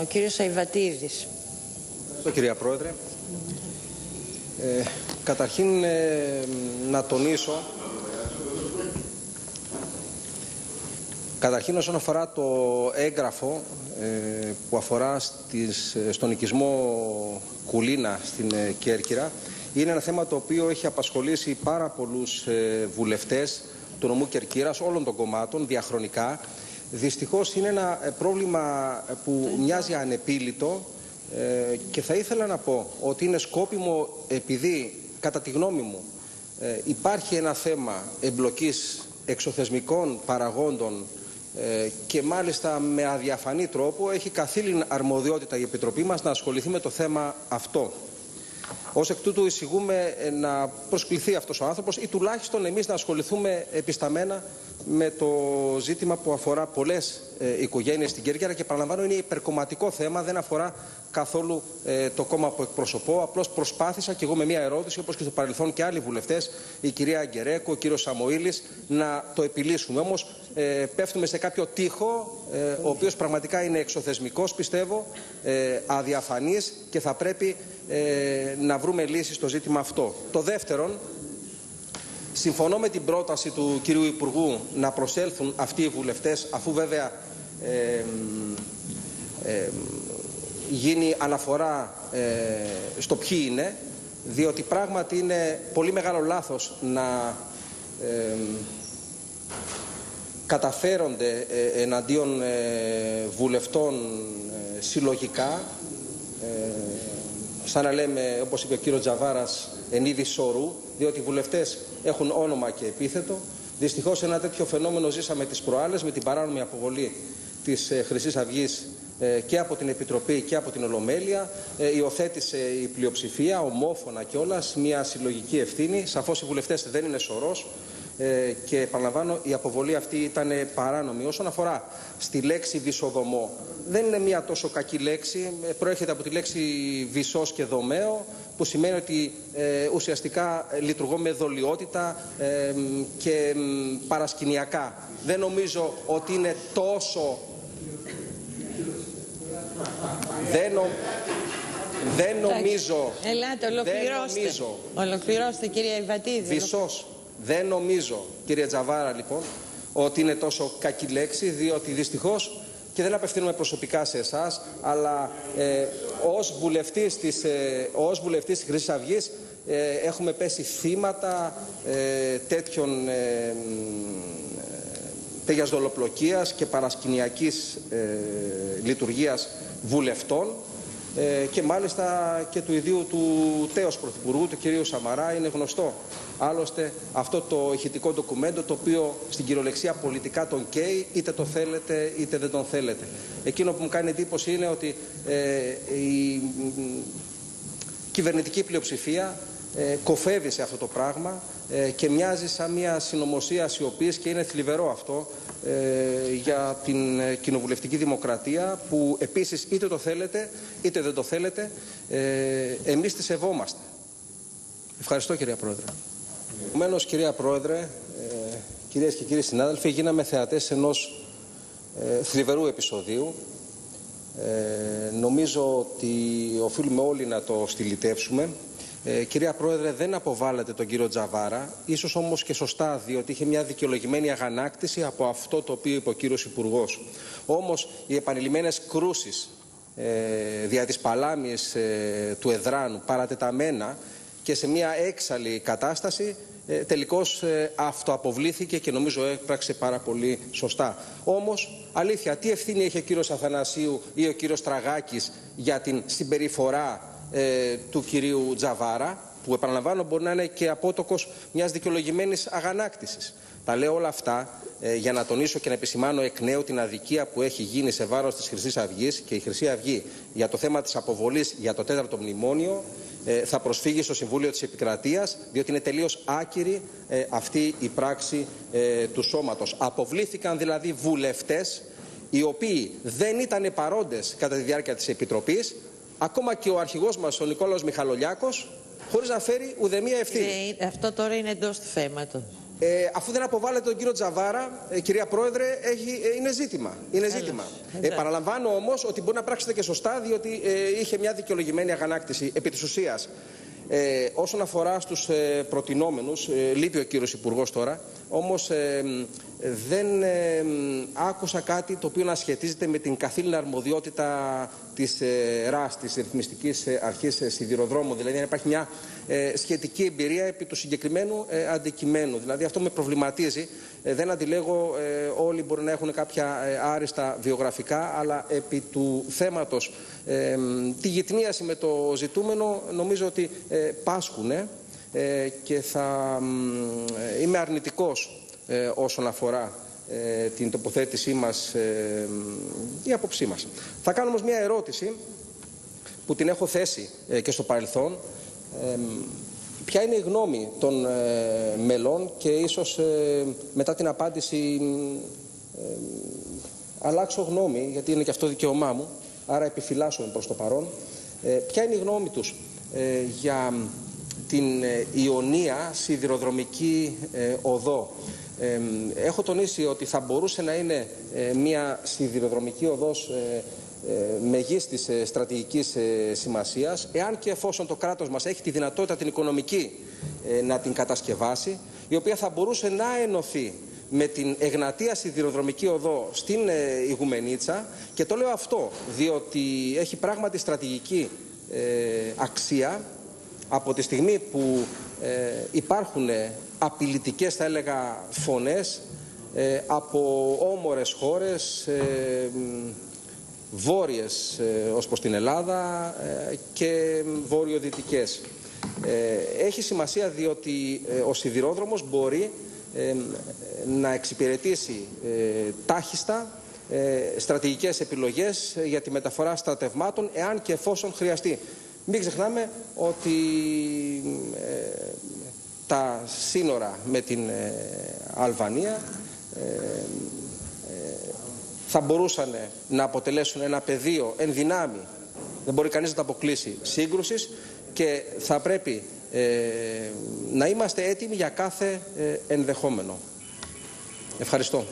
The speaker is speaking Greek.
Ο κύριος Αϊβατίδης. Ευχαριστώ κυρία Πρόεδρε. Ε, καταρχήν ε, να τονίσω Καταρχήν όσον αφορά το έγγραφο ε, που αφορά στις, στον οικισμό Κουλίνα στην ε, Κέρκυρα είναι ένα θέμα το οποίο έχει απασχολήσει πάρα πολλούς ε, βουλευτές του νομού Κερκύρας όλων των κομμάτων διαχρονικά Δυστυχώς είναι ένα ε, πρόβλημα ε, που μοιάζει ανεπίλητο ε, και θα ήθελα να πω ότι είναι σκόπιμο επειδή κατά τη γνώμη μου υπάρχει ένα θέμα εμπλοκής εξωθεσμικών παραγόντων και μάλιστα με αδιαφανή τρόπο έχει καθήλυν αρμοδιότητα η Επιτροπή μας να ασχοληθεί με το θέμα αυτό. Ως εκ τούτου εισηγούμε να προσκληθεί αυτός ο άνθρωπος ή τουλάχιστον εμείς να ασχοληθούμε επισταμένα με το ζήτημα που αφορά πολλές ε, οικογένειες στην Κέρκυρα και παραλαμβάνω είναι υπερκομματικό θέμα, δεν αφορά καθόλου ε, το κόμμα που εκπροσωπώ. Απλώς προσπάθησα και εγώ με μια ερώτηση, όπως και στο παρελθόν και άλλοι βουλευτές, η κυρία Αγκερέκο, ο κύριος Σαμοήλης, να το επιλύσουμε. Όμως ε, πέφτουμε σε κάποιο τείχο, ε, ο οποίος πραγματικά είναι εξωθεσμικός, πιστεύω, ε, αδιαφανής και θα πρέπει να βρούμε λύση στο ζήτημα αυτό. Το δεύτερον, Συμφωνώ με την πρόταση του κυρίου Υπουργού να προσέλθουν αυτοί οι βουλευτές αφού βέβαια ε, ε, γίνει αναφορά ε, στο ποιοι είναι διότι πράγματι είναι πολύ μεγάλο λάθος να καταφέρονται εναντίον βουλευτών συλλογικά σαν να λέμε όπως είπε ο κύριος Τζαβάρας εν είδη σωρού διότι οι βουλευτές έχουν όνομα και επίθετο. Δυστυχώς ένα τέτοιο φαινόμενο ζήσαμε τις προάλλες με την παράνομη αποβολή της ε, Χρυσής Αυγής ε, και από την Επιτροπή και από την Ολομέλεια. Ε, υιοθέτησε η πλειοψηφία, ομόφωνα κιόλας, μια συλλογική ευθύνη. Σαφώς οι βουλευτές δεν είναι σωρός. Ε, και επαναλαμβάνω η αποβολή αυτή ήταν παράνομη. Όσον αφορά στη λέξη βυσοδομό, δεν είναι μια τόσο κακή λέξη, ε, προέρχεται από τη λέξη βυσός και δομαίο, που σημαίνει ότι ε, ουσιαστικά λειτουργώ με δολιότητα και παρασκηνιακά. Δεν νομίζω ότι είναι τόσο... Δεν, δεν νομίζω... Ελάτε, ολοκληρώστε. Δεν νομίζω... Ολοκληρώστε, κυρία Ιβατίδη. Βυσός δεν νομίζω, κύριε Τζαβάρα, λοιπόν, ότι είναι τόσο κακή λέξη, διότι δυστυχώς και δεν απευθύνομαι προσωπικά σε εσάς, αλλά ε, ως βουλευτής της, ε, ως βουλευτής της Χρυσής Αυγής ε, έχουμε πέσει θύματα ε, τέτοιων ε, τέτοιας δολοπλοκίας και παρασκηνιακής ε, λειτουργίας βουλευτών. ε, και μάλιστα και του ιδίου του τέος Πρωθυπουργού, του κυρίου Σαμαρά, είναι γνωστό. Άλλωστε αυτό το ηχητικό ντοκουμέντο το οποίο στην κυριολεξία πολιτικά τον καίει, είτε το θέλετε είτε δεν τον θέλετε. Εκείνο που μου κάνει εντύπωση είναι ότι ε, η κυβερνητική πλειοψηφία ε, κοφεύει σε αυτό το πράγμα ε, και μοιάζει σαν μια συνωμοσία σιωπής και είναι θλιβερό αυτό ε, για την ε, κοινοβουλευτική δημοκρατία που επίσης είτε το θέλετε είτε δεν το θέλετε ε, εμείς τη σεβόμαστε. Ευχαριστώ κυρία Πρόεδρε. Επομένως, κυρία Πρόεδρε, ε, κυρίες και κύριοι συνάδελφοι, γίναμε θεατές ενός ε, θλιβερού επεισοδίου. Ε, νομίζω ότι οφείλουμε όλοι να το στυλιτεύσουμε. Ε, κυρία Πρόεδρε, δεν αποβάλλεται τον κύριο Τζαβάρα, ίσως όμως και σωστά, διότι είχε μια δικαιολογημένη αγανάκτηση από αυτό το οποίο είπε ο κύριος Υπουργός. Όμως οι επανειλημμένες κρούσεις ε, δια της παλάμης ε, του Εδράνου παρατεταμένα και σε μια έξαλλη κατάσταση ε, τελικώς ε, αυτοαποβλήθηκε και νομίζω έπραξε πάρα πολύ σωστά. Όμως, αλήθεια, τι ευθύνη έχει ο κύριος Αθανασίου ή ο κύριος Τραγάκης για την συμπεριφορά ε, του κυρίου Τζαβάρα, που επαναλαμβάνω μπορεί να είναι και απότοκος μιας δικαιολογημένης αγανάκτησης. Τα λέω όλα αυτά ε, για να τονίσω και να επισημάνω εκ νέου την αδικία που έχει γίνει σε βάρος της Χρυσής Αυγής και η Χρυσή Αυγή για το θέμα της αποβολής για το τέταρτο μνημόνιο ε, θα προσφύγει στο Συμβούλιο της Επικρατείας διότι είναι τελείως άκυρη ε, αυτή η πράξη ε, του σώματος. Αποβλήθηκαν δηλαδή βουλευτές οι οποίοι δεν ήταν παρόντες κατά τη διάρκεια της Επιτροπής ακόμα και ο αρχηγός μας ο Νικόλαος Μιχαλολιάκος χωρίς να φέρει ουδεμία ευθύνη. αυτό τώρα είναι εντός του θέματος. Ε, αφού δεν αποβάλλεται τον κύριο Τζαβάρα, ε, κυρία Πρόεδρε, έχει, ε, είναι ζήτημα. Είναι ζήτημα. Ε, παραλαμβάνω όμως ότι μπορεί να πράξετε και σωστά, διότι ε, είχε μια δικαιολογημένη αγανάκτηση επί της ουσίας. Ε, όσον αφορά στους ε, προτινόμενους, ε, λείπει ο κύριος Υπουργός τώρα, όμως ε, δεν ε, άκουσα κάτι το οποίο να σχετίζεται με την καθήλυνα αρμοδιότητα της ε, ΡΑΣ, της Ρυθμιστικής Αρχής Σιδηροδρόμου. Δηλαδή, αν υπάρχει μια σχετική εμπειρία επί του συγκεκριμένου αντικειμένου. Δηλαδή, αυτό με προβληματίζει. δεν αντιλέγω όλοι μπορεί να έχουν κάποια άριστα βιογραφικά, αλλά επί του θέματος τη γυτνίαση με το ζητούμενο νομίζω ότι πάσχουν και θα είμαι αρνητικός ε, όσον αφορά ε, την τοποθέτησή μας, ε, η άποψή μας. Θα κάνω όμως μια ερώτηση που την έχω θέσει και στο παρελθόν. Ποια είναι η γνώμη των μελών και ίσως μετά την απάντηση αλλάξω γνώμη, γιατί είναι και αυτό δικαίωμά μου, άρα επιφυλάσσομαι προς το παρόν. Ποια είναι η γνώμη τους; Για την Ιωνία σιδηροδρομική οδό. Έχω τονίσει ότι θα μπορούσε να είναι ε, μια σιδηροδρομική οδός ε, ε, μεγίστης στρατηγικής σημασίας, εάν και εφόσον το κράτος μας έχει τη δυνατότητα την οικονομική να την κατασκευάσει, η οποία θα μπορούσε να ενωθεί με την Εγνατία Σιδηροδρομική Οδό στην Ιγουμενίτσα. Και το λέω αυτό διότι έχει πράγματι στρατηγική αξία από τη στιγμή που υπάρχουν απειλητικές θα έλεγα φωνές ε, από όμορες χώρες ε, βόρειες ε, ως προς την Ελλάδα ε, και βορειοδυτικές. Έχει σημασία διότι ο σιδηρόδρομος μπορεί να εξυπηρετήσει τάχιστα στρατηγικές επιλογές για τη μεταφορά στρατευμάτων εάν και εφόσον χρειαστεί. Μην ξεχνάμε ότι τα σύνορα με την ε, Αλβανία ε, ε, θα μπορούσαν να αποτελέσουν ένα πεδίο ενδυνάμει, δεν μπορεί κανείς να τα αποκλείσει, σύγκρουσης και θα πρέπει να είμαστε έτοιμοι για κάθε ενδεχόμενο. Ευχαριστώ.